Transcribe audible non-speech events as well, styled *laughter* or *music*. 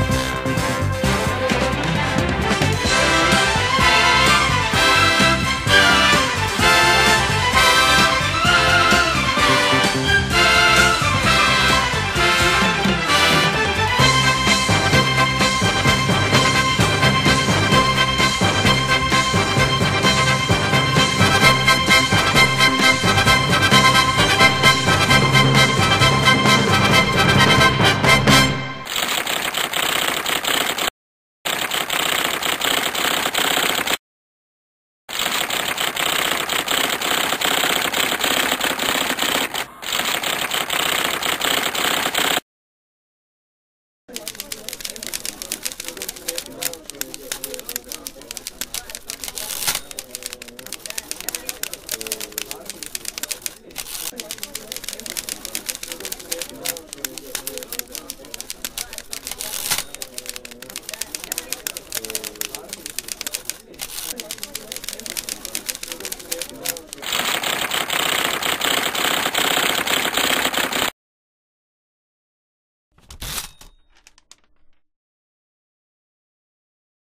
Yeah. *laughs*